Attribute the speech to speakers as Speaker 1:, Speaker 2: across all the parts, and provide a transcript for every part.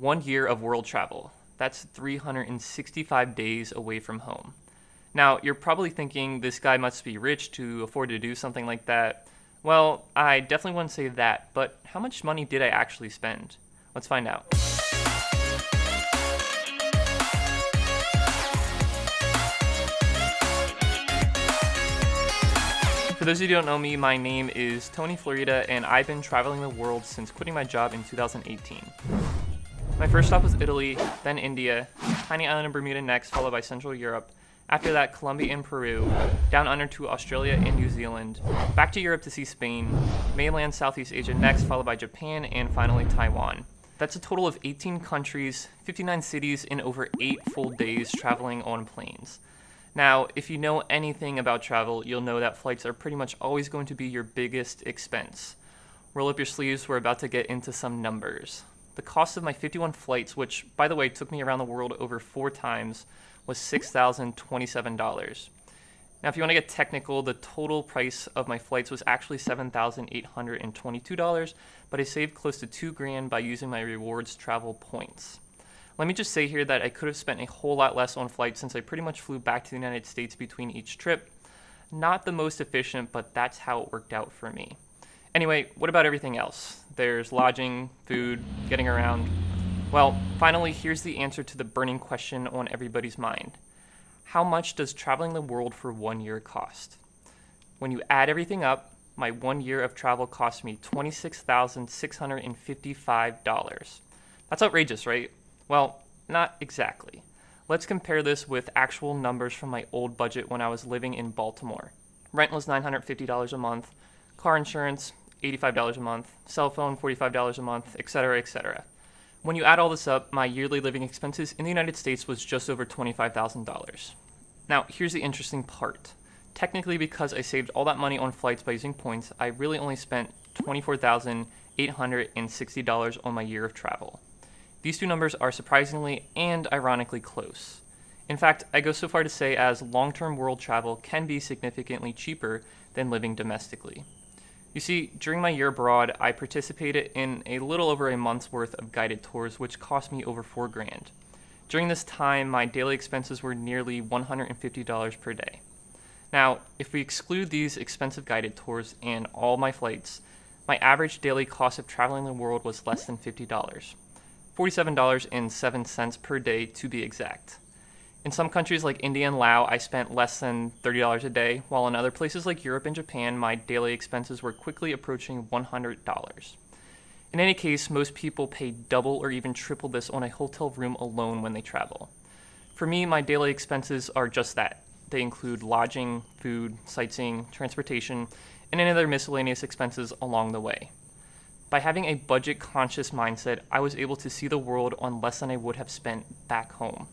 Speaker 1: One year of world travel. That's 365 days away from home. Now, you're probably thinking this guy must be rich to afford to do something like that. Well, I definitely wouldn't say that, but how much money did I actually spend? Let's find out. For those of you who don't know me, my name is Tony Florida, and I've been traveling the world since quitting my job in 2018. My first stop was Italy, then India, tiny island of Bermuda next, followed by Central Europe. After that, Colombia and Peru, down under to Australia and New Zealand, back to Europe to see Spain, mainland Southeast Asia next, followed by Japan, and finally Taiwan. That's a total of 18 countries, 59 cities, in over 8 full days traveling on planes. Now, if you know anything about travel, you'll know that flights are pretty much always going to be your biggest expense. Roll up your sleeves, we're about to get into some numbers. The cost of my 51 flights, which, by the way, took me around the world over four times, was $6,027. Now, if you want to get technical, the total price of my flights was actually $7,822, but I saved close to two grand by using my rewards travel points. Let me just say here that I could have spent a whole lot less on flights since I pretty much flew back to the United States between each trip. Not the most efficient, but that's how it worked out for me. Anyway, what about everything else? There's lodging, food, getting around. Well, finally, here's the answer to the burning question on everybody's mind How much does traveling the world for one year cost? When you add everything up, my one year of travel cost me $26,655. That's outrageous, right? Well, not exactly. Let's compare this with actual numbers from my old budget when I was living in Baltimore. Rent was $950 a month, car insurance $85 a month, cell phone $45 a month, etc., etc. When you add all this up, my yearly living expenses in the United States was just over $25,000. Now, here's the interesting part. Technically, because I saved all that money on flights by using points, I really only spent $24,860 on my year of travel. These two numbers are surprisingly and ironically close. In fact, I go so far to say as long term world travel can be significantly cheaper than living domestically. You see, during my year abroad, I participated in a little over a month's worth of guided tours, which cost me over four grand. During this time, my daily expenses were nearly $150 per day. Now, if we exclude these expensive guided tours and all my flights, my average daily cost of traveling the world was less than $50. $47.07 per day to be exact. In some countries like India and Laos, I spent less than $30 a day, while in other places like Europe and Japan, my daily expenses were quickly approaching $100. In any case, most people pay double or even triple this on a hotel room alone when they travel. For me, my daily expenses are just that. They include lodging, food, sightseeing, transportation, and any other miscellaneous expenses along the way. By having a budget conscious mindset, I was able to see the world on less than I would have spent back home.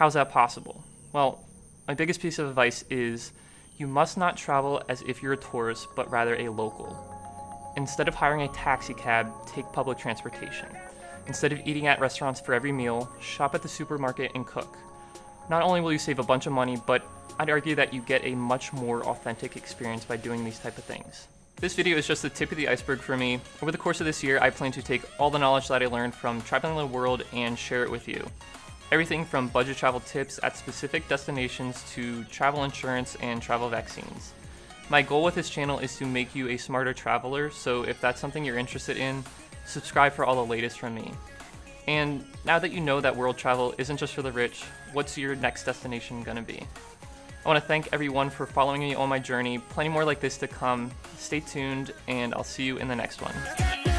Speaker 1: How's that possible? Well, my biggest piece of advice is you must not travel as if you're a tourist, but rather a local. Instead of hiring a taxi cab, take public transportation. Instead of eating at restaurants for every meal, shop at the supermarket and cook. Not only will you save a bunch of money, but I'd argue that you get a much more authentic experience by doing these type of things. This video is just the tip of the iceberg for me. Over the course of this year, I plan to take all the knowledge that I learned from traveling the world and share it with you. Everything from budget travel tips at specific destinations to travel insurance and travel vaccines. My goal with this channel is to make you a smarter traveler, so if that's something you're interested in, subscribe for all the latest from me. And now that you know that world travel isn't just for the rich, what's your next destination gonna be? I want to thank everyone for following me on my journey. Plenty more like this to come. Stay tuned, and I'll see you in the next one.